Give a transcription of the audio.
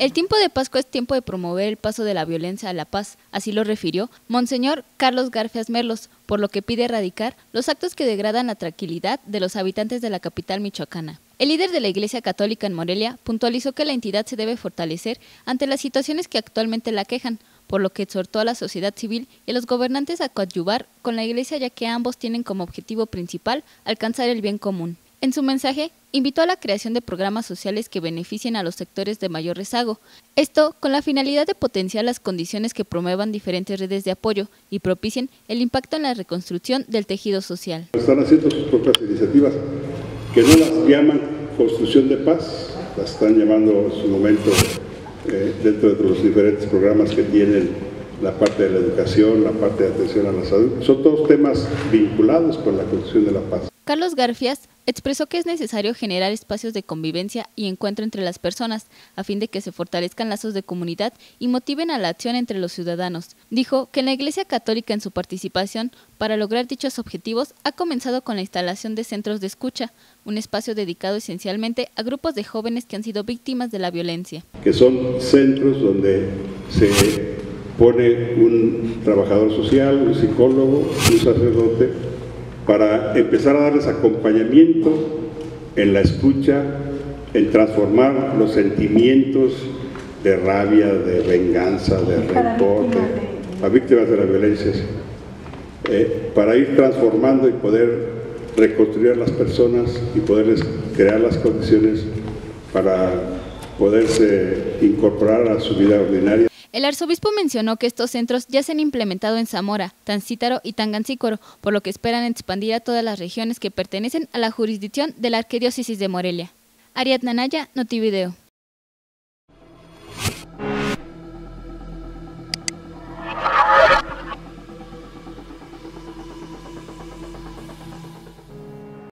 El tiempo de Pascua es tiempo de promover el paso de la violencia a la paz, así lo refirió Monseñor Carlos Garfias Merlos, por lo que pide erradicar los actos que degradan la tranquilidad de los habitantes de la capital michoacana. El líder de la Iglesia Católica en Morelia puntualizó que la entidad se debe fortalecer ante las situaciones que actualmente la quejan, por lo que exhortó a la sociedad civil y a los gobernantes a coadyuvar con la Iglesia ya que ambos tienen como objetivo principal alcanzar el bien común. En su mensaje, invitó a la creación de programas sociales que beneficien a los sectores de mayor rezago, esto con la finalidad de potenciar las condiciones que promuevan diferentes redes de apoyo y propicien el impacto en la reconstrucción del tejido social. Están haciendo sus propias iniciativas, que no las llaman construcción de paz, las están llamando en su momento eh, dentro de los diferentes programas que tienen la parte de la educación, la parte de atención a la salud. Son todos temas vinculados con la construcción de la paz. Carlos Garfias expresó que es necesario generar espacios de convivencia y encuentro entre las personas, a fin de que se fortalezcan lazos de comunidad y motiven a la acción entre los ciudadanos. Dijo que la Iglesia Católica en su participación para lograr dichos objetivos ha comenzado con la instalación de centros de escucha, un espacio dedicado esencialmente a grupos de jóvenes que han sido víctimas de la violencia. Que son centros donde se pone un trabajador social, un psicólogo, un sacerdote, para empezar a darles acompañamiento en la escucha, en transformar los sentimientos de rabia, de venganza, de rencor, a víctimas de la violencia, eh, para ir transformando y poder reconstruir a las personas y poderles crear las condiciones para poderse incorporar a su vida ordinaria. El arzobispo mencionó que estos centros ya se han implementado en Zamora, Tancítaro y Tangancícoro, por lo que esperan expandir a todas las regiones que pertenecen a la jurisdicción de la Arquidiócesis de Morelia. Ariadna Naya, Notivideo.